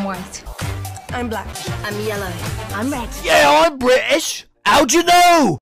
I'm white. I'm black. I'm yellow. I'm red. Yeah, I'm British. How'd you know?